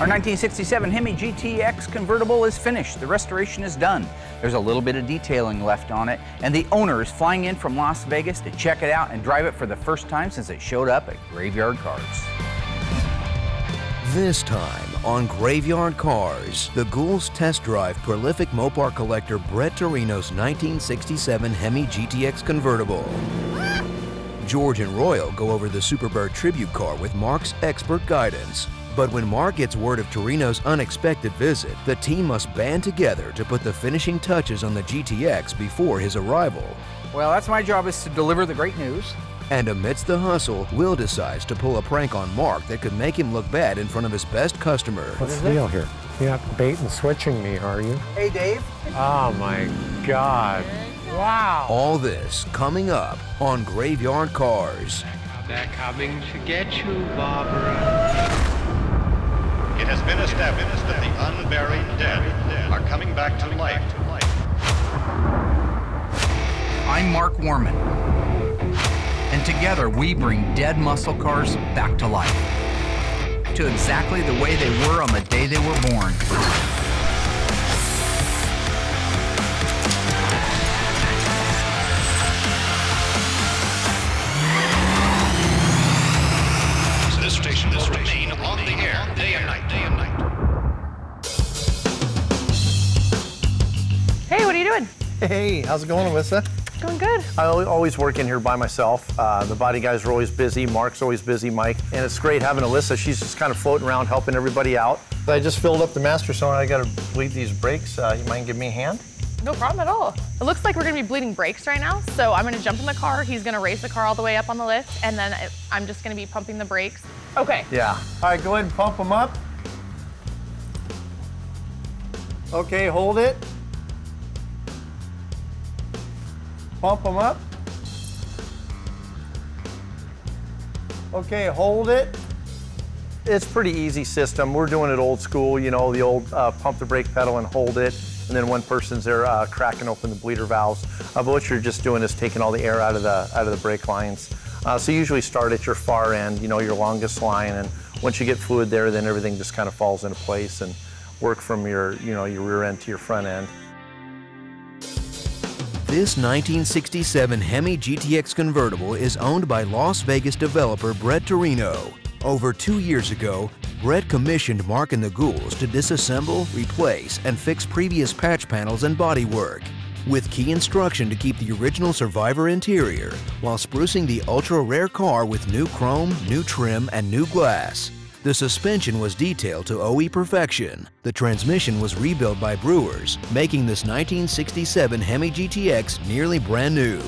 Our 1967 Hemi GTX convertible is finished. The restoration is done. There's a little bit of detailing left on it, and the owner is flying in from Las Vegas to check it out and drive it for the first time since it showed up at Graveyard Carz. This time on Graveyard Carz, the Ghouls test drive prolific Mopar collector Brett Torino's 1967 Hemi GTX convertible. George and Royal go over the Superbird tribute car with Mark's expert guidance. But when Mark gets word of Torino's unexpected visit, the team must band together to put the finishing touches on the GTX before his arrival. Well, that's my job is to deliver the great news. And amidst the hustle, Will decides to pull a prank on Mark that could make him look bad in front of his best customer. What's the deal here? You're not bait and switching me, are you? Hey, Dave. Oh my God. Wow. All this coming up on Graveyard Carz. They're coming to get you, Barbara. It has been established that the unburied dead are coming back to life. I'm Mark Worman. And together we bring dead muscle cars back to life. To exactly the way they were on the day they were born. Hey, how's it going, Allysa? Going good. I always work in here by myself. Uh, the body guys are always busy. Mark's always busy, Mike. And it's great having Allysa. She's just kind of floating around helping everybody out. I just filled up the master cylinder. I got to bleed these brakes. Uh, you mind giving me a hand? No problem at all. It looks like we're gonna be bleeding brakes right now, so I'm gonna jump in the car. He's gonna raise the car all the way up on the lift, and then I'm just gonna be pumping the brakes. Okay. Yeah. All right, go ahead and pump them up. Okay, hold it. Pump them up. Okay, hold it. It's pretty easy system. We're doing it old school, you know, the old uh, pump the brake pedal and hold it. And then one person's there uh, cracking open the bleeder valves. Uh, but what you're just doing is taking all the air out of the out of the brake lines. Uh, so you usually start at your far end, you know, your longest line, and once you get fluid there, then everything just kind of falls into place and work from your, you know, your rear end to your front end. This 1967 Hemi GTX convertible is owned by Las Vegas developer Brett Torino. Over two years ago, Brett commissioned Mark and the Ghouls to disassemble, replace, and fix previous patch panels and bodywork, with key instruction to keep the original Survivor interior while sprucing the ultra-rare car with new chrome, new trim, and new glass. The suspension was detailed to OE perfection. The transmission was rebuilt by Brewers, making this 1967 Hemi GTX nearly brand new.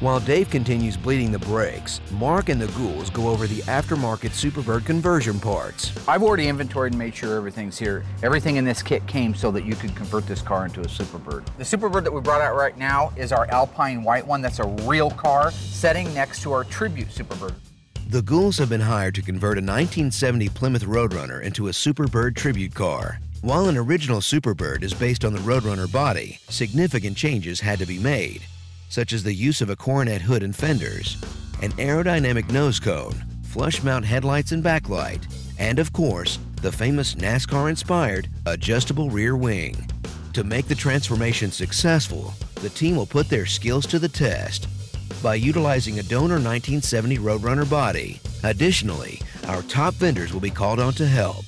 While Dave continues bleeding the brakes, Mark and the Ghouls go over the aftermarket Superbird conversion parts. I've already inventoried and made sure everything's here. Everything in this kit came so that you could convert this car into a Superbird. The Superbird that we brought out right now is our Alpine white one. That's a real car sitting next to our Tribute Superbird. The Ghouls have been hired to convert a 1970 Plymouth Roadrunner into a Superbird tribute car. While an original Superbird is based on the Roadrunner body, significant changes had to be made, such as the use of a coronet hood and fenders, an aerodynamic nose cone, flush mount headlights and backlight, and of course, the famous NASCAR-inspired adjustable rear wing. To make the transformation successful, the team will put their skills to the test by utilizing a donor 1970 Roadrunner body. Additionally, our top vendors will be called on to help,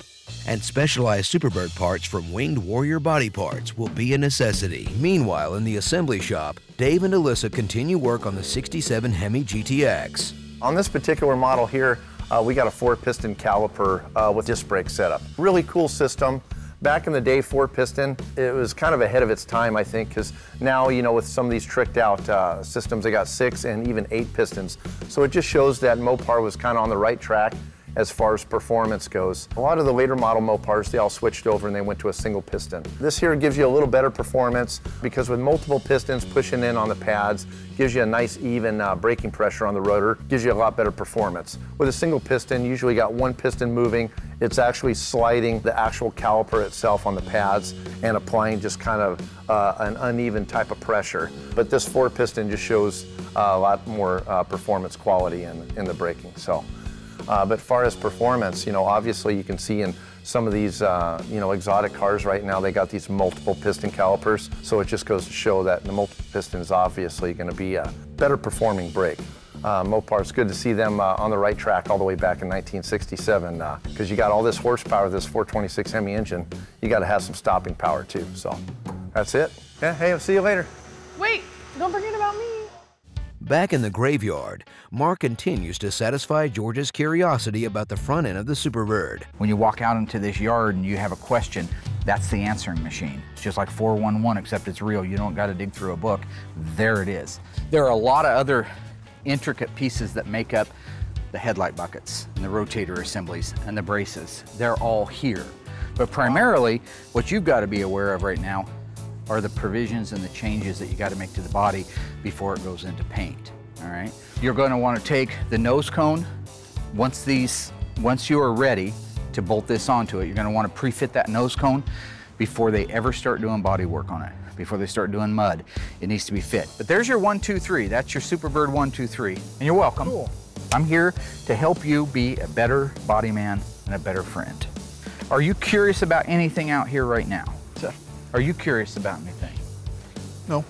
and specialized Superbird parts from Winged Warrior body parts will be a necessity. Meanwhile, in the assembly shop, Dave and Allysa continue work on the 67 Hemi GTX. On this particular model here, uh, we got a four piston caliper uh, with disc brake setup. Really cool system. Back in the day, four piston, it was kind of ahead of its time, I think, because now, you know, with some of these tricked out uh, systems, they got six and even eight pistons. So it just shows that Mopar was kind of on the right track as far as performance goes. A lot of the later model Mopars, they all switched over and they went to a single piston. This here gives you a little better performance because with multiple pistons pushing in on the pads, gives you a nice even uh, braking pressure on the rotor, gives you a lot better performance. With a single piston, usually got one piston moving, it's actually sliding the actual caliper itself on the pads and applying just kind of uh, an uneven type of pressure. But this four piston just shows uh, a lot more uh, performance quality in, in the braking. So. Uh, but far as performance, you know, obviously you can see in some of these, uh, you know, exotic cars right now, they got these multiple piston calipers. So it just goes to show that the multiple piston is obviously going to be a better performing brake. Uh, Mopar, it's good to see them uh, on the right track all the way back in 1967 because you got all this horsepower, this 426 Hemi engine. You got to have some stopping power too. So that's it. Yeah, hey, I'll see you later. Wait, don't forget about me. Back in the graveyard, Mark continues to satisfy George's curiosity about the front end of the Superbird. When you walk out into this yard and you have a question, that's the answering machine. It's just like 411, except it's real. You don't got to dig through a book. There it is. There are a lot of other intricate pieces that make up the headlight buckets and the rotator assemblies and the braces. They're all here. But primarily, what you've got to be aware of right now are the provisions and the changes that you got to make to the body before it goes into paint. All right. You're going to want to take the nose cone. Once these, once you are ready to bolt this onto it, you're going to want to pre-fit that nose cone before they ever start doing body work on it. Before they start doing mud, it needs to be fit. But there's your one, two, three. That's your Superbird one, two, three, and you're welcome. Cool. I'm here to help you be a better body man and a better friend. Are you curious about anything out here right now? Are you curious about anything? No.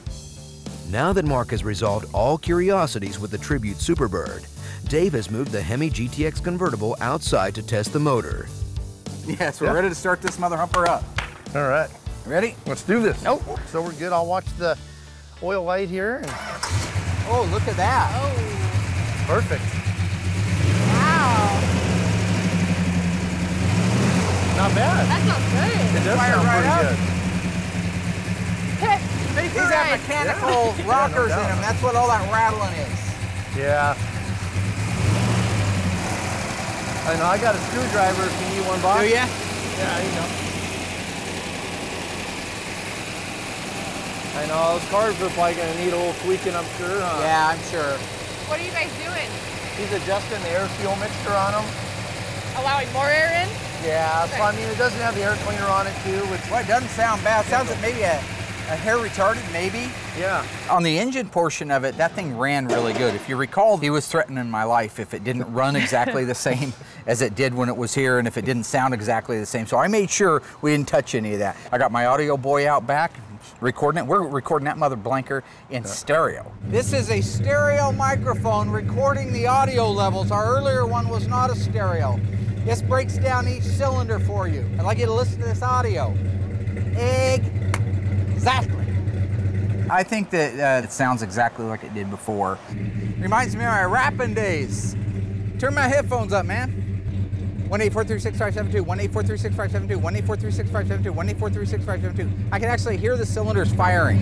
Now that Mark has resolved all curiosities with the Tribute Superbird, Dave has moved the Hemi GTX convertible outside to test the motor. Yes, we're ready to start this mother humper up. All right, Ready? let's do this. Nope. So we're good. I'll watch the oil light here. And Oh, look at that. Oh. perfect. Wow. Not bad. That sounds good. It does Fire sound right pretty up. good. These have mechanical rockers in them. That's what all that rattling is. Yeah. I know. I got a screwdriver if you need one, boss. Do ya? Yeah, you know. I know those cars are probably gonna need a little tweaking, I'm sure. Huh? Yeah, I'm sure. What are you guys doing? He's adjusting the air fuel mixture on them. Allowing more air in? Yeah, so I mean it doesn't have the air cleaner on it too, which Well, it doesn't sound bad. Sounds like maybe a, a hair retarded, maybe. yeah. On the engine portion of it, that thing ran really good. If you recall, he was threatening my life if it didn't run exactly the same as it did when it was here and if it didn't sound exactly the same. So I made sure we didn't touch any of that. I got my audio boy out back recording it. We're recording that mother blanker in stereo. This is a stereo microphone recording the audio levels. Our earlier one was not a stereo. This breaks down each cylinder for you. I'd like you to listen to this audio. Exactly. I think that uh, it sounds exactly like it did before. Reminds me of my rapping days. Turn my headphones up, man. 184365572, 184365572, 184365572, 184365572. I can actually hear the cylinders firing.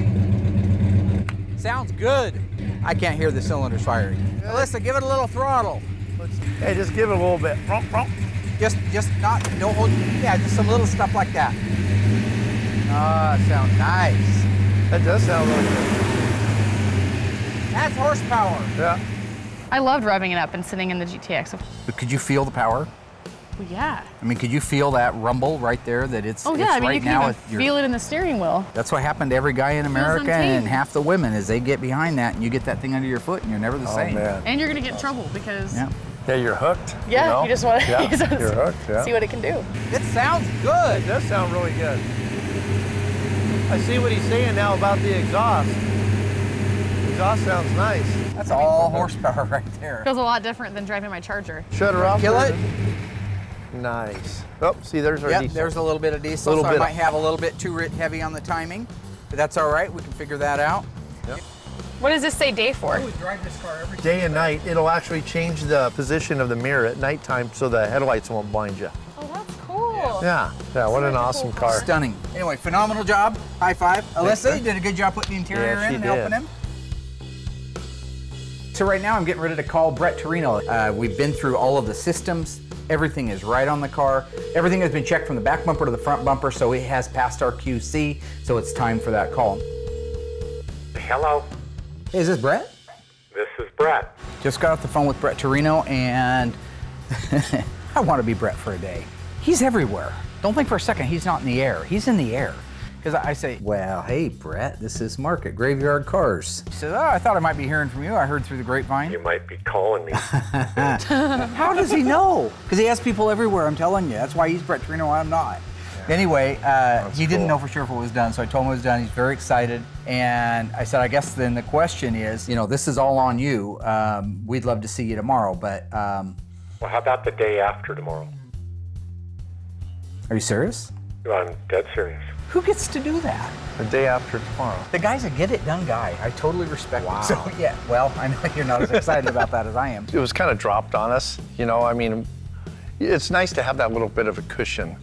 Sounds good. I can't hear the cylinders firing. Allysa, give it a little throttle. Hey, just give it a little bit. Rump, rump. Just, just not, don't hold, yeah, just some little stuff like that. Ah, sounds nice. That does sound really good. That's horsepower. Yeah. I loved revving it up and sitting in the GTX. But could you feel the power? Well, yeah. I mean, could you feel that rumble right there? That it's, Oh it's yeah, I mean right you can now. even at your- feel it in the steering wheel. That's what happened to every guy in America and half the women is they get behind that and you get that thing under your foot and you're never the Oh same. man. And you're gonna get in trouble because Yeah. Yeah, you're hooked. yeah, you, know? you just want Yeah, to you're hooked. Yeah. see what it can do. It sounds good. It does sound really good. I see what he's saying now about the exhaust. Exhaust sounds nice. That's all horsepower right there. Feels a lot different than driving my Charger. Shut her off. Kill it. Nice. Oh, see, there's our Yep, diesel. there's a little bit of diesel. Little so bit I might of- have a little bit too ri- heavy on the timing, but that's all right. We can figure that out. Yep. What does this say day for? We drive this car every Day and night, it'll actually change the position of the mirror at nighttime so the headlights won't blind you. That's cool. Yeah, yeah, what an awesome cool car. Stunning. Anyway, phenomenal job. High five. Allysa, you did a good job putting the interior Yeah, in and did. helping him. So right now I'm getting ready to call Brett Torino. Uh, we've been through all of the systems. Everything is right on the car. Everything has been checked from the back bumper to the front bumper, so it has passed our QC. So it's time for that call. Hello, Hey, is this Brett? this is Brett. Just got off the phone with Brett Torino, and I want to be Brett for a day. He's everywhere. Don't think for a second he's not in the air. He's in the air. Because I say, Well, hey, Brett, this is Mark at Graveyard Carz. he says, oh, I thought I might be hearing from you. I heard through the grapevine. You might be calling me. How does he know? Because he has people everywhere, I'm telling you. That's why he's Brett Torino and I'm not. Anyway, uh, he didn't know for sure if it was done, so I told him it was done. He's very excited. And I said, I guess then the question is, you know, this is all on you. Um, we'd love to see you tomorrow, but um, well, how about the day after tomorrow? Are you serious? I'm dead serious. Who gets to do that? The day after tomorrow. The guy's a get it done guy. I totally respect him. So, yeah, well, I know you're not as excited about that as I am. It was kind of dropped on us, you know. I mean, it's nice to have that little bit of a cushion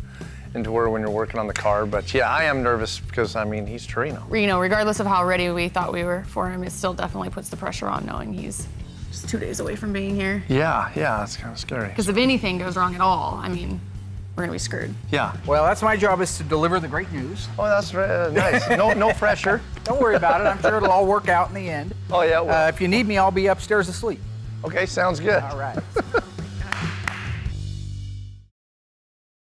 into where when you're working on the car. But yeah, I am nervous because I mean he's Torino. You know, regardless of how ready we thought we were for him, it still definitely puts the pressure on knowing he's just two days away from being here. Yeah, yeah, it's kind of scary. Because if anything goes wrong at all, I mean, we're gonna be screwed. Yeah. Well, that's my job is to deliver the great news. Oh, that's uh, nice. No, no pressure. Don't worry about it. I'm sure it'll all work out in the end. Oh yeah. Well, Uh, if you need me, I'll be upstairs asleep. okay, sounds good. All right.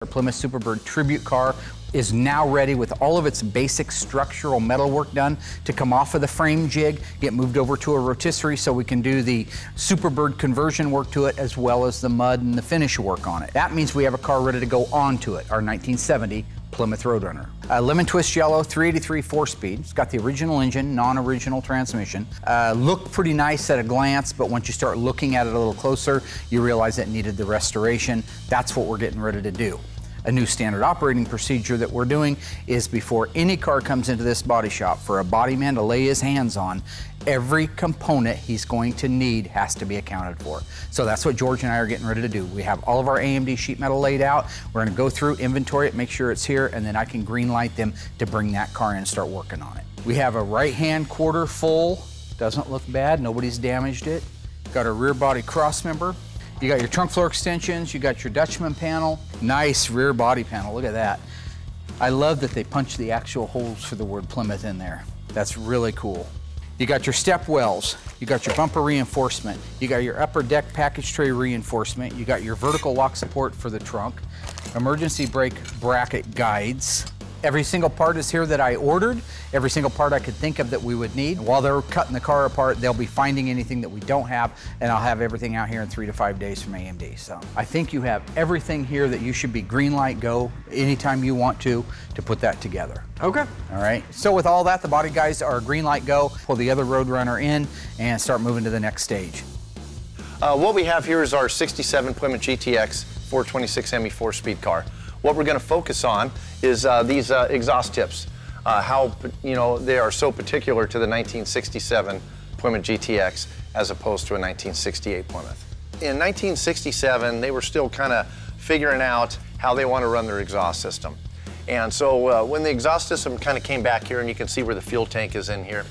Plymouth Superbird tribute car is now ready with all of its basic structural metalwork done to come off of the frame jig, get moved over to a rotisserie so we can do the Superbird conversion work to it as well as the mud and the finish work on it. That means we have a car ready to go onto it, our 1970 Plymouth Roadrunner. Uh, lemon twist yellow, 383 four-speed. It's got the original engine, non-original transmission. Uh, looked pretty nice at a glance, but once you start looking at it a little closer, you realize it needed the restoration. That's what we're getting ready to do. A new standard operating procedure that we're doing is before any car comes into this body shop for a body man to lay his hands on, every component he's going to need has to be accounted for. So that's what George and I are getting ready to do. We have all of our AMD sheet metal laid out. We're going to go through, inventory it, make sure it's here, and then I can green light them to bring that car in and start working on it. We have a right hand quarter full, doesn't look bad, nobody's damaged it. Got a rear body cross member. You got your trunk floor extensions, you got your Dutchman panel, nice rear body panel, look at that. I love that they punched the actual holes for the word Plymouth in there. That's really cool. You got your step wells, you got your bumper reinforcement, you got your upper deck package tray reinforcement, you got your vertical lock support for the trunk, emergency brake bracket guides. Every single part is here that I ordered, every single part I could think of that we would need. While they're cutting the car apart, they'll be finding anything that we don't have, and I'll have everything out here in three to five days from AMD. So I think you have everything here that you should be green light go anytime you want to to put that together. Okay. All right. So with all that, the body guys are green light go. Pull the other Roadrunner in and start moving to the next stage. Uh, what we have here is our 67 Plymouth GTX 426 ME 4-speed car. What we're going to focus on is uh, these uh, exhaust tips. Uh, how you know they are so particular to the 1967 Plymouth GTX as opposed to a 1968 Plymouth. In 1967, they were still kind of figuring out how they want to run their exhaust system. And so uh, when the exhaust system kind of came back here, and you can see where the fuel tank is in here.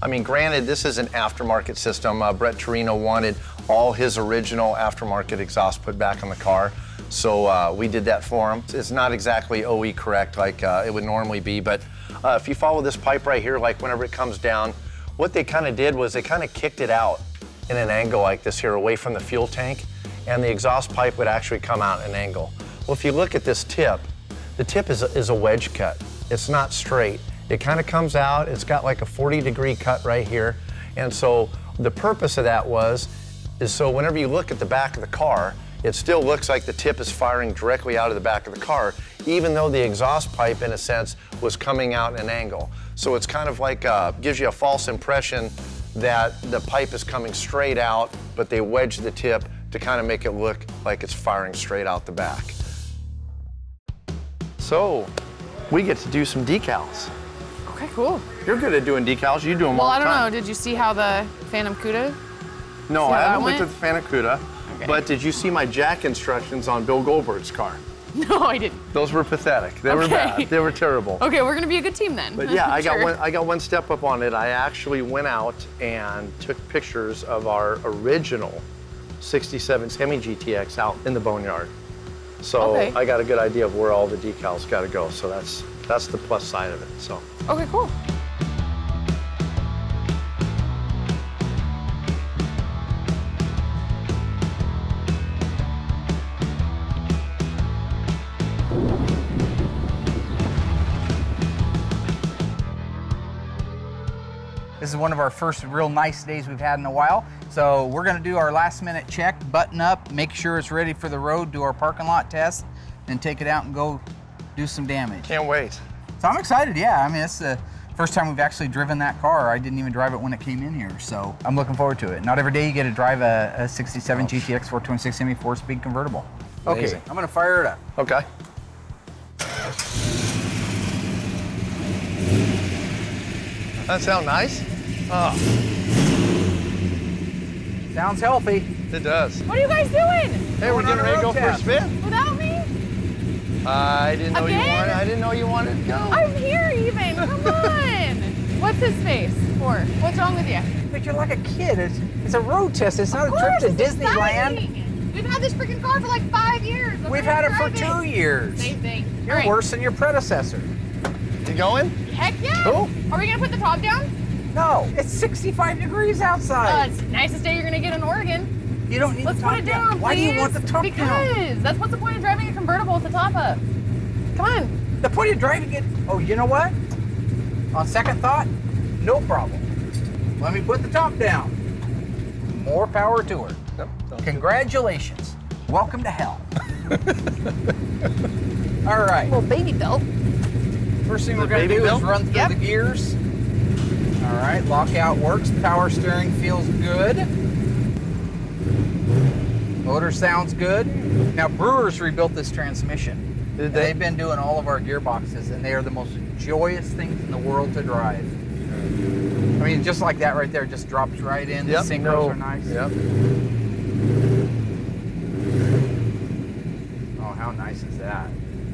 I mean, granted, this is an aftermarket system. Uh, Brett Torino wanted all his original aftermarket exhaust put back on the car. So uh, we did that for him. It's not exactly OE correct like uh, it would normally be, but uh, if you follow this pipe right here, like whenever it comes down, what they kind of did was they kind of kicked it out in an angle like this here away from the fuel tank, and the exhaust pipe would actually come out at an angle. Well, if you look at this tip, the tip is a, is a wedge cut. It's not straight. It kind of comes out, it's got like a 40 degree cut right here. And so the purpose of that was, is so whenever you look at the back of the car, it still looks like the tip is firing directly out of the back of the car, even though the exhaust pipe, in a sense, was coming out at an angle. So it's kind of like, uh, gives you a false impression that the pipe is coming straight out, but they wedge the tip to kind of make it look like it's firing straight out the back. So, we get to do some decals. Okay, cool. You're good at doing decals. You do them Well, all I don't know. Did you see how the Phantom Cuda? No, I haven't looked at the Fanacuda. Okay. But did you see my jack instructions on Bill Goldberg's car? No, I didn't. Those were pathetic. They were bad. They were terrible. Okay, we're gonna be a good team then. But yeah, I got Sure. one. I got one step up on it. I actually went out and took pictures of our original '67 Hemi GTX out in the boneyard. So Okay. I got a good idea of where all the decals got to go. So that's that's the plus side of it. So Okay, cool. This is one of our first real nice days we've had in a while. So we're gonna do our last minute check, button up, make sure it's ready for the road, do our parking lot test, then take it out and go do some damage. Can't wait. So I'm excited, yeah. I mean, it's the first time we've actually driven that car. I didn't even drive it when it came in here, so I'm looking forward to it. Not every day you get to drive a, a 67 GTX 426 Hemi four-speed convertible. Okay, Amazing. I'm gonna fire it up. Okay. That sound nice? Oh, Sounds healthy. it does. What are you guys doing? Hey, we're getting ready to go road for a spin. Without me? I didn't know you wanted. I didn't know you wanted to go. I'm here even. Come on. What's his face for? What's wrong with you? But you're like a kid. It's, it's a road test. It's not Of a trip to Disneyland. exciting. We've had this freaking car for like five years. I'm We've had it for driving. two years. Same thing. You're All right. worse than your predecessor. You going? Heck yeah. Who? Are we gonna put the top down? No, it's 65 degrees Uh, outside. it's the nicest day you're gonna get in Oregon. you don't need Let's the top put it down. Why do you want the top because down? that's what's the point of driving a convertible with the top up. Come on. The point of driving it. Oh, you know what? On second thought, no problem. Let me put the top down. More power to her. Yep. don't do- Congratulations. Welcome to hell. All right. Little baby belt. First thing we're going to do belt? is run through Yep. the gears. All right, lockout works. Power steering feels good. Motor sounds good. Now, Brewers rebuilt this transmission. Did they? They've been doing all of our gearboxes, and they are the most joyous things in the world to drive. I mean, just like that right there, just drops right in. Yep. The synchros no. are nice. Yep. Oh, how nice is that?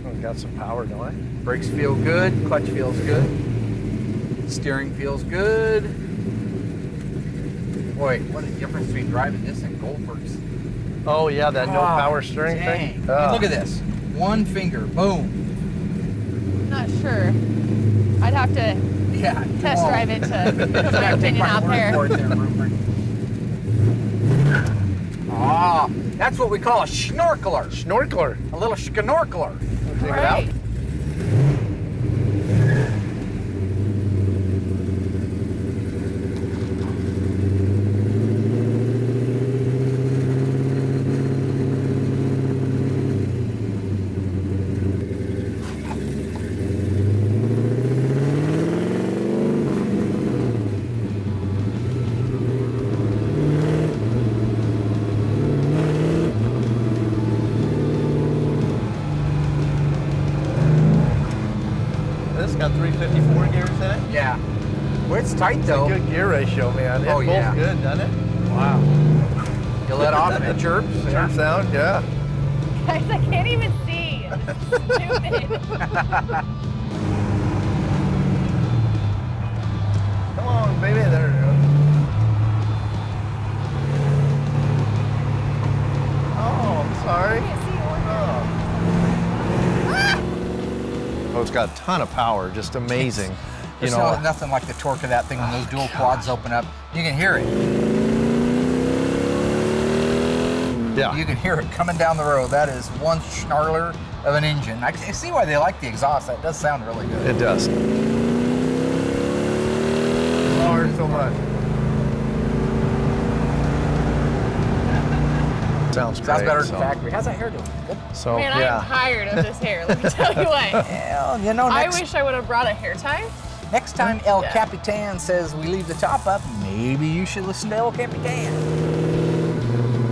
Oh, got some power, don't I? Brakes feel good, clutch feels good, steering feels good. Boy, what a difference between driving this and Goldberg's. Oh yeah, that no Oh, power steering dang. thing. I mean, Oh. Look at this. One finger, boom. Not sure. I'd have to Yeah. test drive it to put my opinion out there. there, Ah, that's what we call a schnorkeler. Snorkeler. A little schnorkeler. Take it out. Right. This got 354 gears in it. Yeah. Well, it's tight though. Good gear ratio, man. It Oh, pulls yeah. good, doesn't it? Wow. You let off and it chirps. Turns out, yeah. Guys, I can't even see. Stupid. got a ton of power. Just amazing. You There's know, no- nothing like the torque of that thing when those oh, dual quads open up. You can hear it. yeah. You can hear it coming down the road. That is one snarler of an engine. I can see why they like the exhaust. That does sound really good. It does. Lord, so much. Sounds great. Sounds better than so- factory. How's that hair doing? Good. So Man, yeah. I'm tired of this hair. Let me tell you what. Well, you know, I wish I would have brought a hair tie. next time El Yeah. Capitan says we leave the top up, maybe you should listen to El Capitan.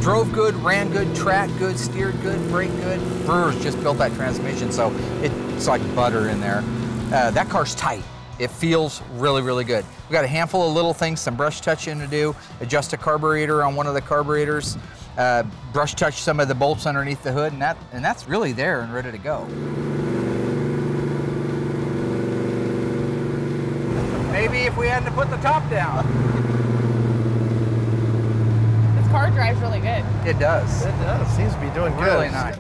Drove good, ran good, tracked good, steered good, brake good. Brewers just built that transmission, so it's like butter in there. Uh, that car's tight. It feels really, really good. We got a handful of little things, some brush touching to do, adjust a carburetor on one of the carburetors, uh, brush touch some of the bolts underneath the hood, and that and that's really there and ready to go. Maybe if we had to put the top down. This car drives really good. It does. It does. Seems to be doing good. Really nice.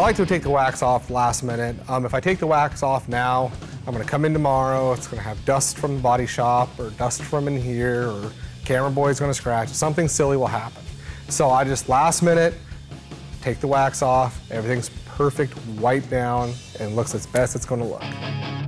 I like to take the wax off last minute. Um, if I take the wax off now, I'm gonna come in tomorrow, it's gonna have dust from the body shop or dust from in here or camera boy's gonna scratch, something silly will happen. So I just last minute take the wax off, everything's perfect, wiped down, and looks as best it's gonna look.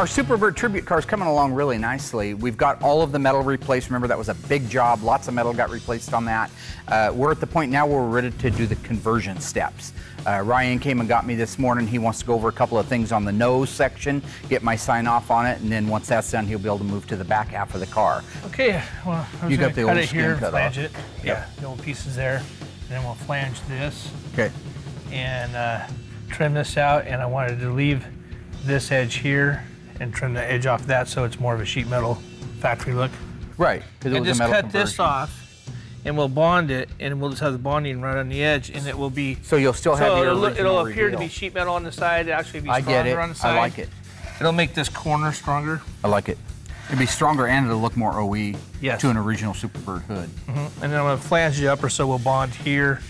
Our Superbird tribute car is coming along really nicely. We've got all of the metal replaced. Remember, that was a big job. Lots of metal got replaced on that. Uh, we're at the point now where we're ready to do the conversion steps. Uh, Ryan came and got me this morning. He wants to go over a couple of things on the nose section, get my sign off on it, and then once that's done, he'll be able to move to the back half of the car. Okay, well, You got the cut old it here, cut flange off. it. Yeah, the old pieces there. And then we'll flange this Okay. and uh, trim this out. And I wanted to leave this edge here and trim the edge off that so it's more of a sheet metal factory look. Right. 'cause it And was just metal cut this off and we'll bond it and we'll just have the bonding right on the edge and it will be. So you'll still have so your it'll, it'll appear to be sheet metal on the side, it'll actually be I stronger get it. on the side. I like it. It'll make this corner stronger. I like it. It'll be stronger and it'll look more OE Yes. to an original Superbird hood. Mhm. And then I'm gonna flange the upper so we'll bond here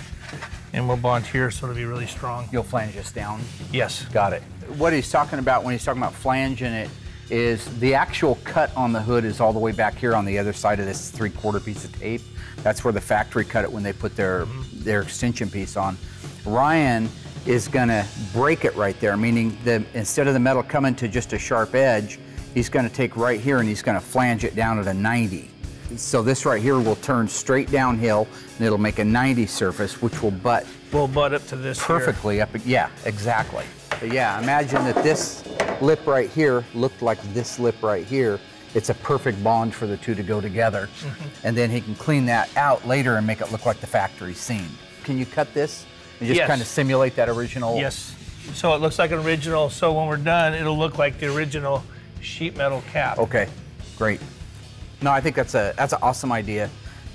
and we'll bond here so it'll be really strong. You'll flange this down? Yes. Got it. What he's talking about when he's talking about flanging it is the actual cut on the hood is all the way back here on the other side of this three quarter piece of tape. That's where the factory cut it when they put their, mm-hmm. their extension piece on. Ryan is gonna break it right there, meaning the, instead of the metal coming to just a sharp edge, he's gonna take right here and he's gonna flange it down at a 90. So this right here will turn straight downhill and it'll make a 90 surface, which will butt We'll butt up to this here. perfectly up. Yeah, exactly. But yeah, imagine that this lip right here looked like this lip right here. It's a perfect bond for the two to go together. Mm-hmm. And then he can clean that out later and make it look like the factory scene. Can you cut this and just Yes. kind of simulate that original? Yes. So it looks like an original. So when we're done, it'll look like the original sheet metal cap. Okay, great. No, I think that's a that's an awesome idea.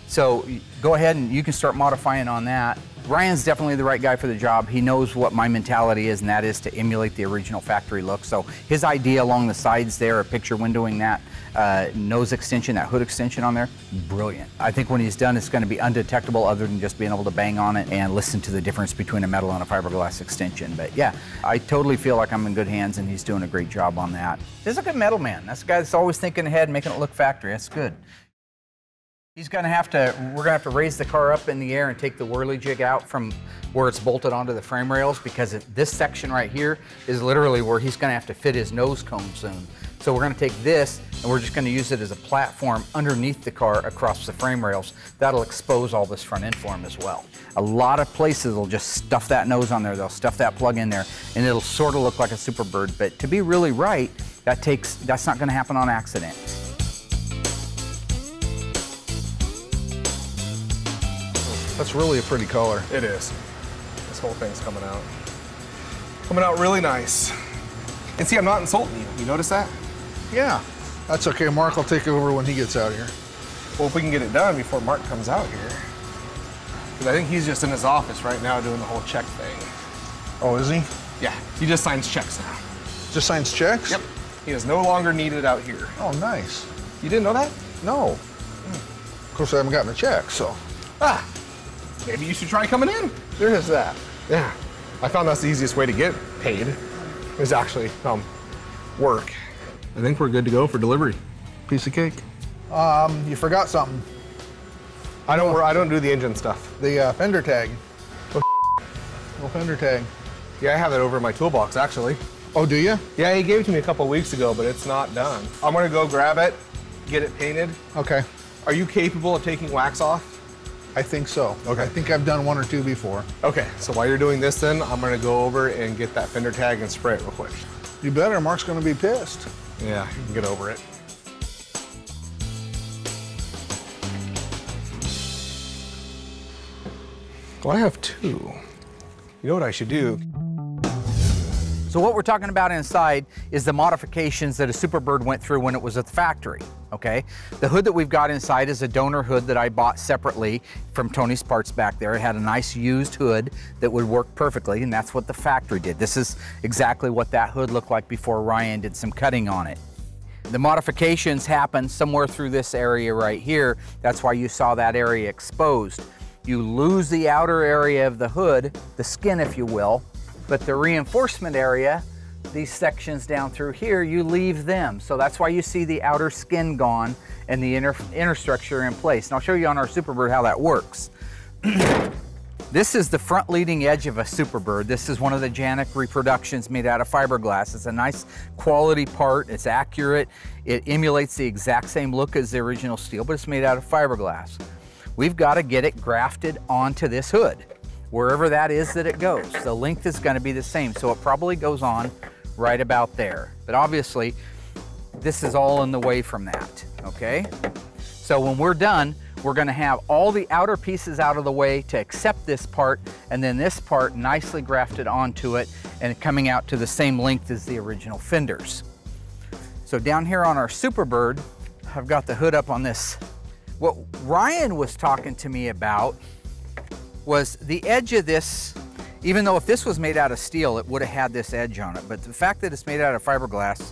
So go ahead and you can start modifying on that. Ryan's definitely the right guy for the job. He knows what my mentality is, and that is to emulate the original factory look. So his idea along the sides there, a picture windowing that uh, nose extension, that hood extension on there, brilliant. I think when he's done, it's going to be undetectable other than just being able to bang on it and listen to the difference between a metal and a fiberglass extension. But yeah, I totally feel like I'm in good hands, and he's doing a great job on that. He's a good metal man. That's a guy that's always thinking ahead, making it look factory. That's good. He's gonna have to, we're gonna have to raise the car up in the air and take the whirly jig out from where it's bolted onto the frame rails because it, this section right here is literally where he's gonna have to fit his nose cone soon. So we're gonna take this and we're just gonna use it as a platform underneath the car across the frame rails. That'll expose all this front end for him as well. A lot of places will just stuff that nose on there, they'll stuff that plug in there and it'll sort of look like a Superbird, but to be really right, that takes, that's not gonna happen on accident. That's really a pretty color. It is. This whole thing's coming out. Coming out really nice. And see, I'm not insulting you. You notice that? Yeah, that's okay. Mark will take over when he gets out here. Well, if we can get it done before Mark comes out here. Because I think he's just in his office right now doing the whole check thing. Oh, is he? Yeah, he just signs checks now. Just signs checks? Yep. He is no longer needed out here. Oh, nice. You didn't know that? No. Of course, I haven't gotten a check, so. Ah, maybe you should try coming in. There is that. Yeah. I found that's the easiest way to get paid is actually um, work. I think we're good to go for delivery. Piece of cake. Um, you forgot something. I don't. I don't do the engine stuff. The uh, fender tag. Little fender tag. Yeah, I have that over in my toolbox actually. Oh, do you? Yeah, he gave it to me a couple weeks ago, but it's not done. I'm gonna go grab it, get it painted. Okay. Are you capable of taking wax off? I think so. Okay. I think I've done one or two before. Okay, so while you're doing this then, I'm gonna go over and get that fender tag and spray it real quick. You better. Mark's going to be pissed. Yeah, you can get over it. Well, I have two. You know what I should do? So what we're talking about inside is the modifications that a Superbird went through when it was at the factory, okay? The hood that we've got inside is a donor hood that I bought separately from Tony's Parts back there. It had a nice used hood that would work perfectly, and that's what the factory did. This is exactly what that hood looked like before Ryan did some cutting on it. The modifications happened somewhere through this area right here. That's why you saw that area exposed. You lose the outer area of the hood, the skin if you will, but the reinforcement area, these sections down through here, you leave them. So that's why you see the outer skin gone and the inner, inner structure in place. And I'll show you on our Superbird how that works. This is the front leading edge of a Superbird. This is one of the Janik reproductions made out of fiberglass. It's a nice quality part. It's accurate. It emulates the exact same look as the original steel, but it's made out of fiberglass. We've got to get it grafted onto this hood, wherever that is that it goes. The length is going to be the same, so it probably goes on right about there. But obviously, this is all in the way from that, okay? So when we're done, we're gonna have all the outer pieces out of the way to accept this part, and then this part nicely grafted onto it and coming out to the same length as the original fenders. So down here on our Superbird, I've got the hood up on this. What Ryan was talking to me about was the edge of this, even though if this was made out of steel, it would have had this edge on it. But the fact that it's made out of fiberglass,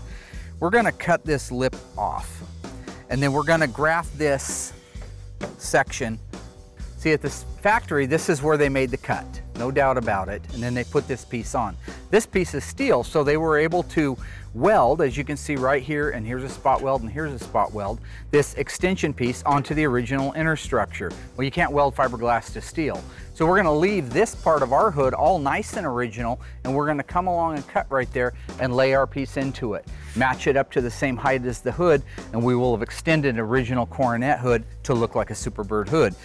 we're gonna cut this lip off. And then we're gonna graft this section. See at this factory, this is where they made the cut, no doubt about it. And then they put this piece on. This piece is steel, so they were able to weld, as you can see right here, and here's a spot weld and here's a spot weld, this extension piece onto the original inner structure. Well, you can't weld fiberglass to steel. So we're gonna leave this part of our hood all nice and original, and we're gonna come along and cut right there and lay our piece into it. Match it up to the same height as the hood, and we will have extended original coronet hood to look like a Superbird hood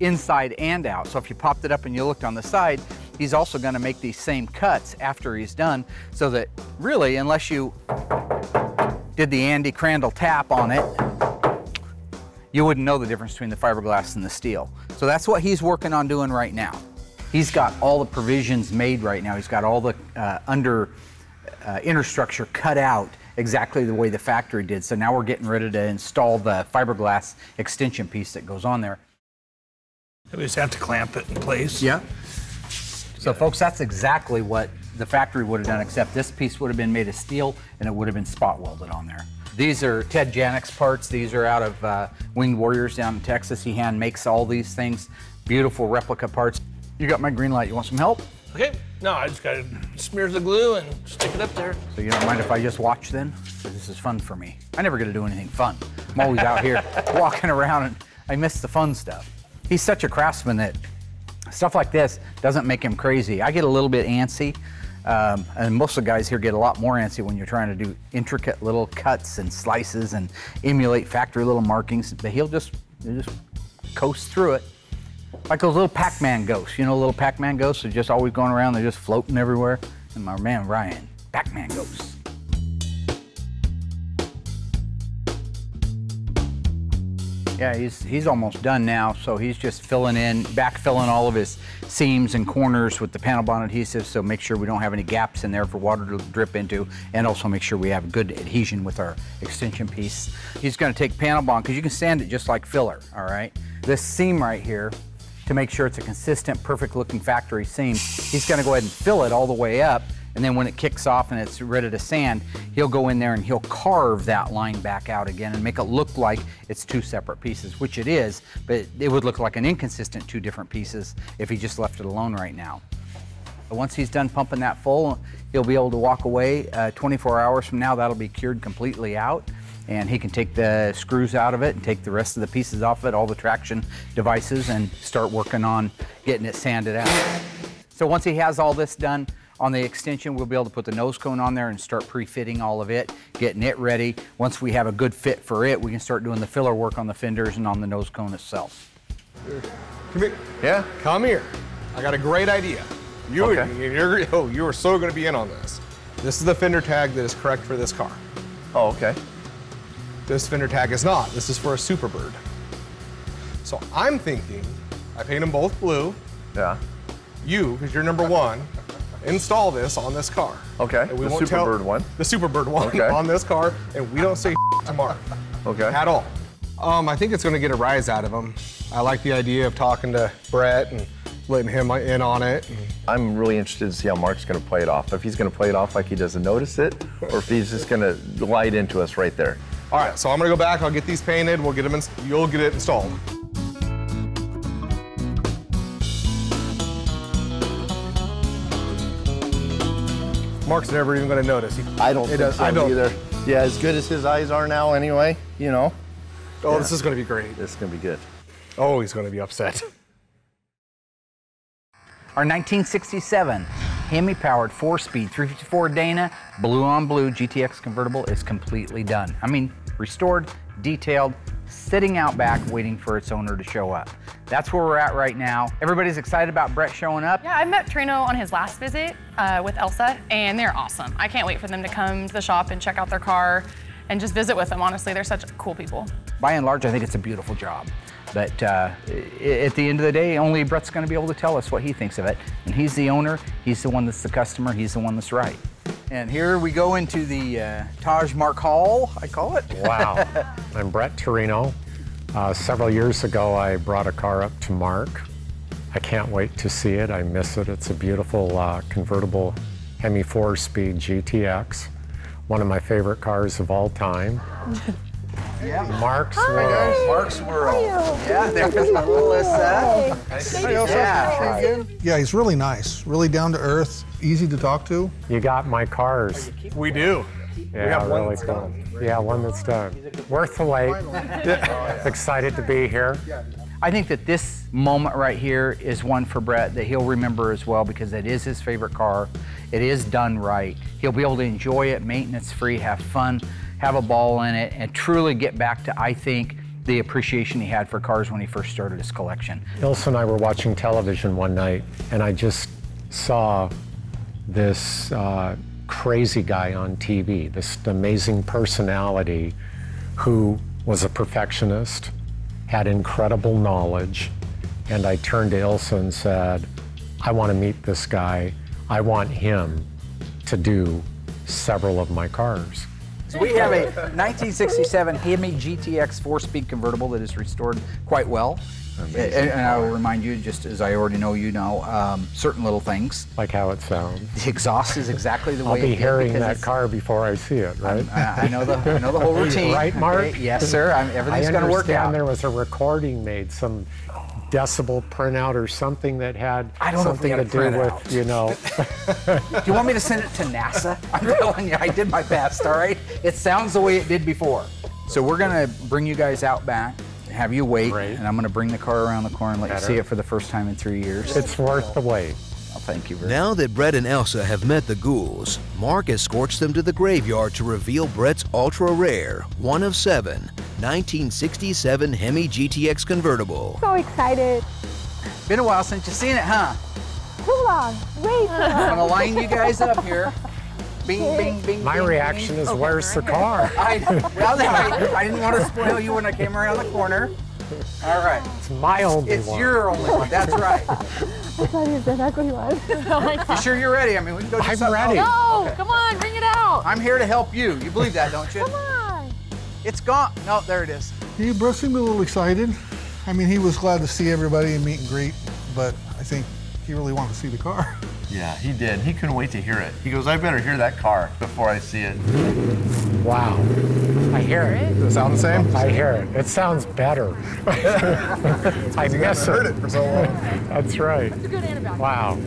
inside and out. So if you popped it up and you looked on the side, he's also gonna make these same cuts after he's done so that really, unless you did the Andy Crandall tap on it, you wouldn't know the difference between the fiberglass and the steel. So that's what he's working on doing right now. He's got all the provisions made right now. He's got all the uh, under uh, inner structure cut out exactly the way the factory did. So now we're getting ready to install the fiberglass extension piece that goes on there. We just have to clamp it in place. Yeah. So folks, that's exactly what the factory would have done, except this piece would have been made of steel and it would have been spot welded on there. These are Ted Janik's parts. These are out of uh, Winged Warriors down in Texas. He hand makes all these things, beautiful replica parts. You got my green light. You want some help? Okay. No, I just gotta smear the glue and stick it up there. So you don't mind if I just watch then? this is fun for me. I never get to do anything fun. I'm always out here walking around and I miss the fun stuff. He's such a craftsman that stuff like this doesn't make him crazy. I get a little bit antsy, um, and most of the guys here get a lot more antsy when you're trying to do intricate little cuts and slices and emulate factory little markings. But he'll just, he'll just coast through it. Like those little Pac-Man ghosts, you know, little Pac-Man ghosts are just always going around, they're just floating everywhere. And my man Ryan, Pac-Man ghosts. Yeah, he's, he's almost done now, so he's just filling in, backfilling all of his seams and corners with the panel bond adhesive, so make sure we don't have any gaps in there for water to drip into, and also make sure we have good adhesion with our extension piece. He's gonna take panel bond, because you can sand it just like filler, all right? This seam right here, to make sure it's a consistent, perfect looking factory seam, he's gonna go ahead and fill it all the way up, and then when it kicks off and it's ready to sand, he'll go in there and he'll carve that line back out again and make it look like it's two separate pieces, which it is, but it would look like an inconsistent two different pieces if he just left it alone right now. Once he's done pumping that full, he'll be able to walk away. Uh, 24 hours from now, that'll be cured completely out. And he can take the screws out of it and take the rest of the pieces off it, all the traction devices, and start working on getting it sanded out. So once he has all this done on the extension, we'll be able to put the nose cone on there and start pre-fitting all of it, getting it ready. Once we have a good fit for it, we can start doing the filler work on the fenders and on the nose cone itself. Come here. Yeah? Come here. I got a great idea. You, Okay. you're, oh, you are so going to be in on this. This is the fender tag that is correct for this car. Oh, okay. This fender tag is not. This is for a Superbird. So I'm thinking, I paint them both blue. Yeah. You, because you're number one, install this on this car. Okay, And we the won't Superbird one. The Superbird one Okay. on this car, and we don't say tomorrow. Okay. At all. Um, I think it's going to get a rise out of him. I like the idea of talking to Brett and letting him in on it. I'm really interested to see how Mark's going to play it off. If he's going to play it off like he doesn't notice it, or if he's just going to light into us right there. All right, so I'm going to go back. I'll get these painted. We'll get them. You'll get it installed. Mark's never even going to notice. He, I don't it think does- so I don't either. Yeah, as good as his eyes are now, anyway. You know. Oh, Yeah. this is going to be great. This is going to be good. Oh, he's going to be upset. Our 1967 Hemi-powered four-speed 354 Dana blue on blue GTX convertible is completely done. I mean, restored, detailed, sitting out back waiting for its owner to show up. That's where we're at right now. Everybody's excited about Brett showing up. Yeah, I met Torino on his last visit uh, with Elsa, and they're awesome. I can't wait for them to come to the shop and check out their car and just visit with them. Honestly, they're such cool people. By and large, I think it's a beautiful job. But uh, at the end of the day, only Brett's going to be able to tell us what he thinks of it. And he's the owner, he's the one that's the customer, he's the one that's right. And here we go into the uh, Taj Mark Hall, I call it. Wow. I'm Brett Torino. Uh, several years ago, I brought a car up to Mark. I can't wait to see it. I miss it. It's a beautiful uh, convertible Hemi 4-speed GTX. One of my favorite cars of all time. Yeah. Mark's Hi, World. guys. Mark's World. Yeah, there's Melissa. Yeah. yeah, he's really nice, really down to earth, easy to talk to. You got my cars. Oh, we do. Yeah, have one really that's cool. done. Yeah, one that's done. Worth the wait. Excited to be here. I think that this moment right here is one for Brett that he'll remember as well because it is his favorite car. It is done right. He'll be able to enjoy it, maintenance free, have fun, have a ball in it, and truly get back to, I think, the appreciation he had for cars when he first started his collection. Ilse and I were watching television one night, and I just saw this uh, crazy guy on TV, this amazing personality who was a perfectionist, had incredible knowledge, and I turned to Ilse and said, I want to meet this guy. I want him to do several of my cars. So we have a 1967 Hemi GTX four-speed convertible that is restored quite well. And, and I will remind you, just as I already know you know, um, certain little things. Like how it sounds. The exhaust is exactly the I'll way be it did hearing that car before I see it, right? I, I know the I know the whole routine. right, Mark? Okay, Yes, sir. I'm, everything's going to work out. there was a recording made, some decibel printout or something that had I don't know if something got to do with, you know. Do you want me to send it to NASA? I'm telling you, I did my best, all right? It sounds the way it did before. So we're gonna bring you guys out back, have you wait, and I'm gonna bring the car around the corner and let Better. you see it for the first time in three years. It's worth the wait. Well, thank you very Now that Brett and Elsa have met the ghouls, Mark escorts them to the graveyard to reveal Brett's ultra rare, one of seven, 1967 Hemi GTX convertible. So excited. Been a while since you've seen it, huh? Too long. Way too long. I'm gonna line you guys up here. Bing, bing, bing. My bing, reaction bing. is, where's the car? I, well, I, I didn't want to spoil you when I came around the corner. All right. It's my only It's one. your only one. That's right. I thought you said that's what he was. oh my You sure you're ready? I mean, we can go do I'm something ready. else. No, come on, bring it out. I'm here to help you. You believe that, don't you? Come on. It's gone. No, there it is. He Brett seemed a little excited. I mean, he was glad to see everybody and meet and greet, but I think he really wanted to see the car. Yeah, he did. He couldn't wait to hear it. He goes, I better hear that car before I see it. Wow. I hear it. Does it sound the same? I hear it. It sounds better. I miss heard it. it for so long. That's right. It's a good and a bad. Wow.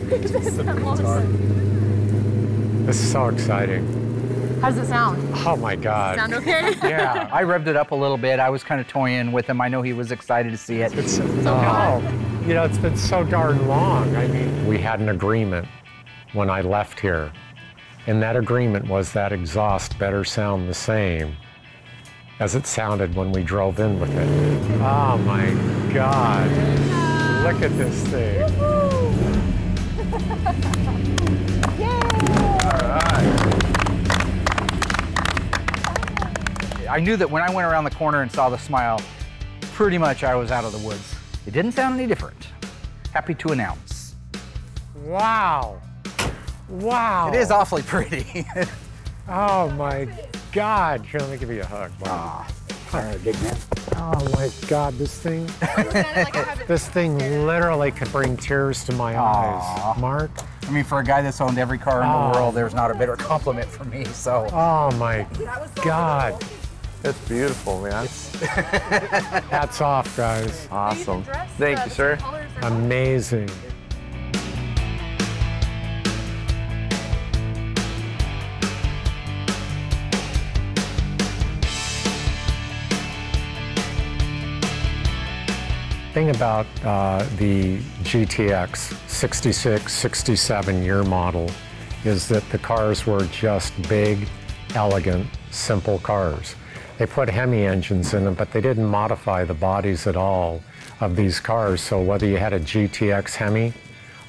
This is so exciting. How does it sound? Oh my God. Sound okay? Yeah. I revved it up a little bit. I was kind of toying with him. I know he was excited to see it. It's, so oh, you know, it's been so darn long. I mean, we had an agreement when I left here, and that agreement was that exhaust better sound the same as it sounded when we drove in with it. Oh my God. Look at this thing. I knew that when I went around the corner and saw the smile, pretty much I was out of the woods. It didn't sound any different. Happy to announce. Wow. Wow. It is awfully pretty. Oh my God. Here, let me give you a hug. Wow. Ah. All right, big man. Oh my God, this thing. this thing literally could bring tears to my Aw. eyes. Mark. I mean, for a guy that's owned every car in Oh. the world, there's not a better compliment for me. So Oh my God. It's beautiful, man. Hats off, guys. Awesome. Thank you, sir. Amazing. thing about uh, the GTX 66, 67 year model is that the cars were just big, elegant, simple cars. They put Hemi engines in them, but they didn't modify the bodies at all of these cars. So whether you had a GTX Hemi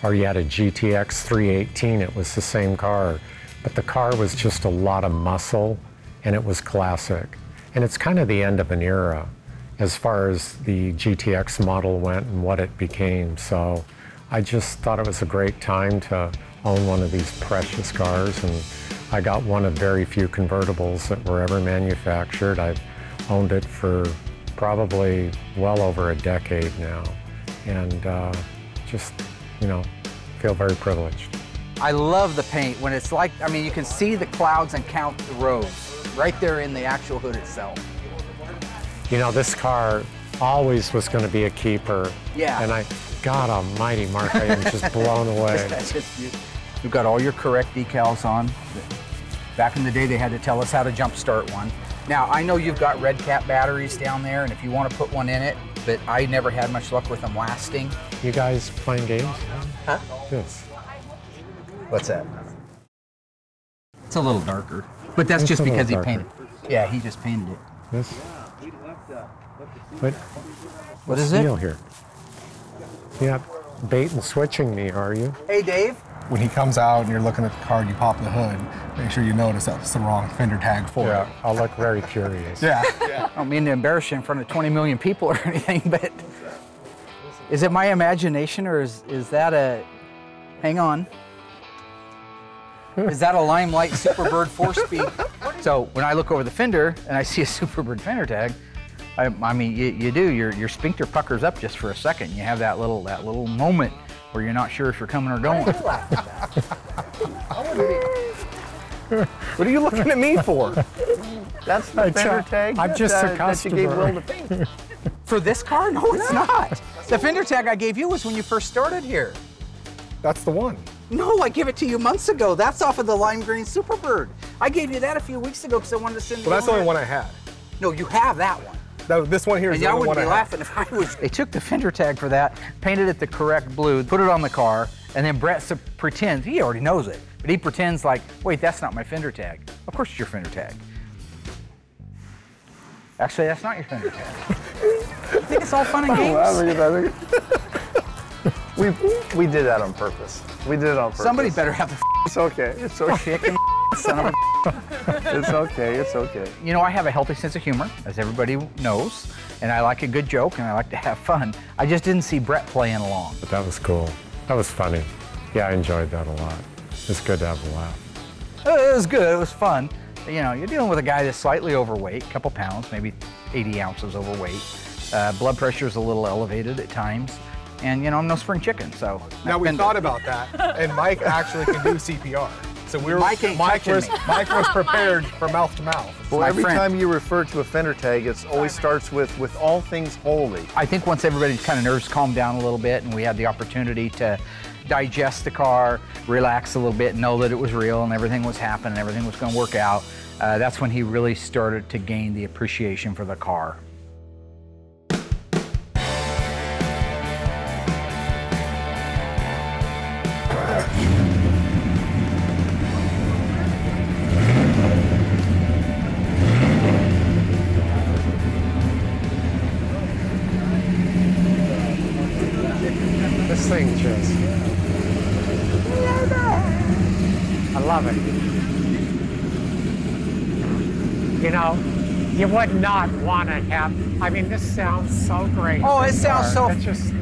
or you had a GTX 318, it was the same car. But the car was just a lot of muscle and it was classic. And it's kind of the end of an era as far as the GTX model went and what it became. So I just thought it was a great time to own one of these precious cars. And I got one of very few convertibles that were ever manufactured. I've owned it for probably well over a decade now. And uh, just, you know, feel very privileged. I love the paint when it's like, I mean, you can see the clouds and count the rows right there in the actual hood itself. You know, this car always was going to be a keeper. Yeah. And I, God almighty, Mark, I am just blown away. That's just beautiful. You've got all your correct decals on. Back in the day, they had to tell us how to jump start one. Now, I know you've got red cap batteries down there, and if you want to put one in it, but I never had much luck with them lasting. You guys playing games? Huh? Yes. What's that? It's a little darker, but that's It's just because he darker. painted. Yeah, he just painted it. This. What? What what's is it? deal here? You're not bait and switching me, are you? Hey, Dave. When he comes out and you're looking at the car and you pop the hood, make sure you notice that's the wrong fender tag for Yeah, it. I'll look very curious. Yeah. I don't mean to embarrass you in front of 20 million people or anything, but is it my imagination or is, is that a, hang on. Is that a Limelight Superbird four speed? So when I look over the fender and I see a Superbird fender tag, I, I mean, you, you do, your, your sphincter puckers up just for a second. You have that little, that little moment where you're not sure if you're coming or going. What are you looking at me for? That's the I fender try- tag I'm that, just a uh, that you gave. Will to paint. For this car? No, it's not. The fender tag I gave you was when you first started here. That's the one. No, I gave it to you months ago. That's off of the lime green Superbird. I gave you that a few weeks ago because I wanted to send Well, you that's the only one I had. No, you have that one. That, this one here is And the I only wouldn't one be I laughing if I was. They took the fender tag for that, painted it the correct blue, put it on the car, and then Brett pretends, he already knows it, but he pretends like, wait, that's not my fender tag. Of course it's your fender tag. Actually, that's not your fender tag. I think it's all fun and games. we, we did that on purpose. We did it on purpose. Somebody better have the It's okay. It's okay. chicken son of a. it's okay. It's okay. You know, I have a healthy sense of humor, as everybody knows, and I like a good joke and I like to have fun. I just didn't see Brett playing along. But that was cool. That was funny. Yeah, I enjoyed that a lot. It's good to have a laugh. It was good. It was fun. You know, you're dealing with a guy that's slightly overweight, a couple pounds, maybe 80 ounces overweight. Uh, blood pressure is a little elevated at times. And, you know, I'm no spring chicken, so. Now we I've thought about that, and Mike actually can do CPR. So we were Mike ain't Mike was me. Mike was prepared for mouth to mouth. Well, My every friend. time you refer to a fender tag, it always starts with with all things holy. I think once everybody's kind of nerves calmed down a little bit and we had the opportunity to digest the car, relax a little bit, know that it was real and everything was happening, everything was going to work out, uh, that's when he really started to gain the appreciation for the car. Not want to have. I mean, this sounds so great. Oh, it sounds car. so It's just,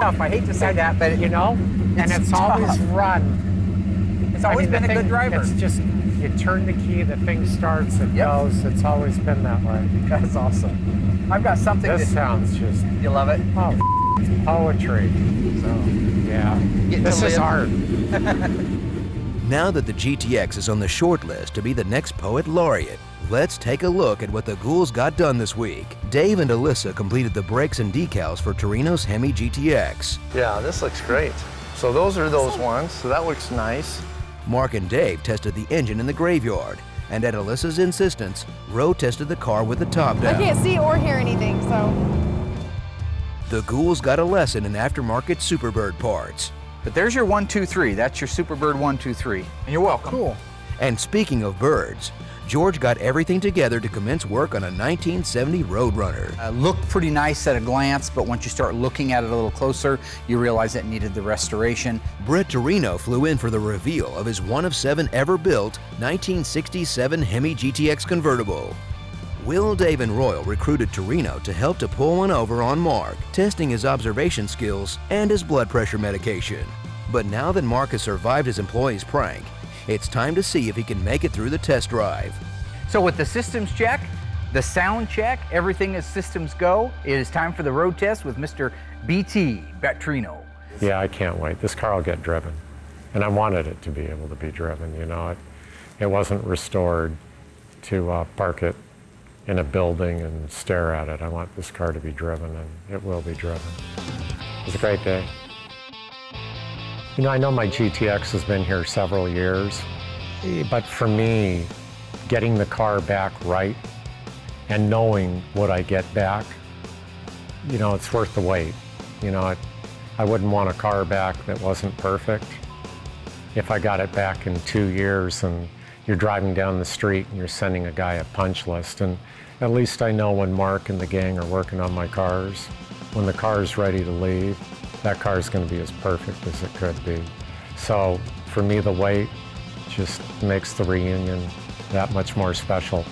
tough. I hate to say that, but you know, and it's it's always run. It's always I mean, been the a good driver. It's just you turn the key, the thing starts, it Yep. goes. It's always been that way. That's awesome. I've got something This that sounds just you love it. oh, it's poetry. So yeah, Getting this is live. art. Now that the GTX is on the short list to be the next poet laureate, let's take a look at what the ghouls got done this week. Dave and Allysa completed the brakes and decals for Torino's Hemi GTX. Yeah, this looks great. So those are those ones. So that looks nice. Mark and Dave tested the engine in the graveyard, and at Allysa's insistence, Roe tested the car with the top down. I can't see or hear anything, so. The ghouls got a lesson in aftermarket Superbird parts. But there's your 123. That's your Superbird 123. And you're welcome. Cool. And speaking of birds, George got everything together to commence work on a 1970 Roadrunner. Uh, looked pretty nice at a glance, but once you start looking at it a little closer, you realize it needed the restoration. Brett Torino flew in for the reveal of his one of seven ever built 1967 Hemi GTX convertible. Will Dave and Royal recruited Torino to help to pull one over on Mark, testing his observation skills and his blood pressure medication. But now that Mark has survived his employee's prank, it's time to see if he can make it through the test drive. So with the systems check, the sound check, everything as systems go, it is time for the road test with Mr. BT Batrino. Yeah, I can't wait. This car will get driven. And I wanted it to be able to be driven, you know. It, it wasn't restored to uh, park it in a building and stare at it. I want this car to be driven, and it will be driven. It's a great day. You know, I know my GTX has been here several years, but for me, getting the car back right and knowing what I get back, you know, it's worth the wait. You know, I, I wouldn't want a car back that wasn't perfect. If I got it back in two years and you're driving down the street and you're sending a guy a punch list, and at least I know when Mark and the gang are working on my cars, when the car is ready to leave, that car is going to be as perfect as it could be. So for me, the wait just makes the reunion that much more special.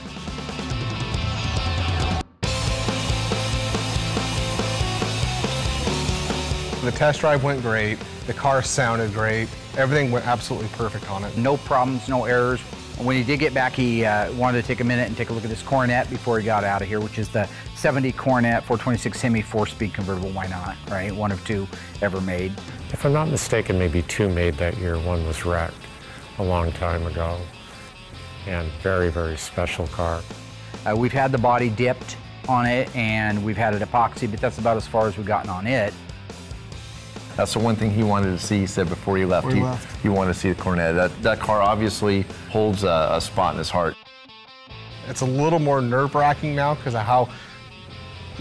The test drive went great. The car sounded great. Everything went absolutely perfect on it. No problems, no errors. When he did get back, he uh, wanted to take a minute and take a look at this Coronet before he got out of here, which is the 70 Coronet 426 Hemi four-speed convertible. Why not, right? One of two ever made. If I'm not mistaken, maybe two made that year. One was wrecked a long time ago. And very, very special car. Uh, we've had the body dipped on it and we've had it epoxy, but that's about as far as we've gotten on it. That's the one thing he wanted to see. He said before he left, Before he he, left. he wanted to see the Coronet. That, that car obviously holds a, a spot in his heart. It's a little more nerve-wracking now because of how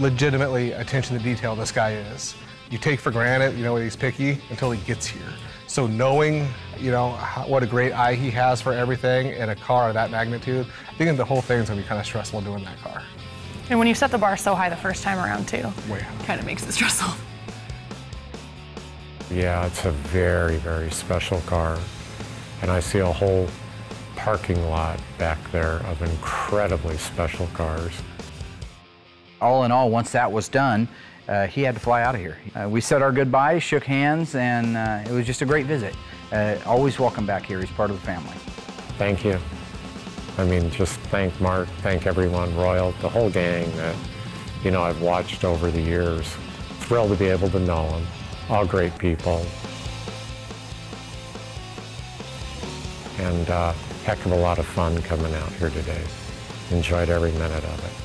legitimately attention to detail this guy is. You take for granted, you know, he's picky until he gets here. So knowing, you know, how, what a great eye he has for everything in a car of that magnitude, I think the whole thing's gonna be kind of stressful doing that car. And when you set the bar so high the first time around too, Way high. kind of makes it stressful. Yeah, it's a very, very special car. And I see a whole parking lot back there of incredibly special cars. All in all, once that was done, uh, he had to fly out of here. Uh, we said our goodbyes, shook hands, and uh, it was just a great visit. Uh, always welcome back here. He's part of the family. Thank you. I mean, just thank Mark, thank everyone, Royal, the whole gang that, you know, I've watched over the years. Thrilled to be able to know them. All great people. And uh, heck of a lot of fun coming out here today. Enjoyed every minute of it.